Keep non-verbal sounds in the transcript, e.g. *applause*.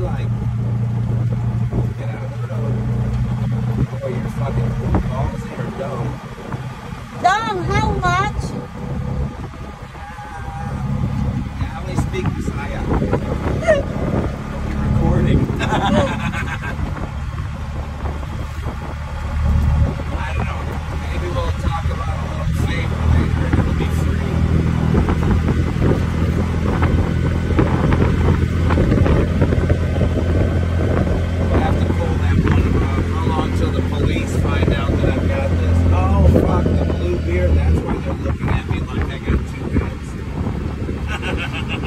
like. looking at me like I got two heads. *laughs*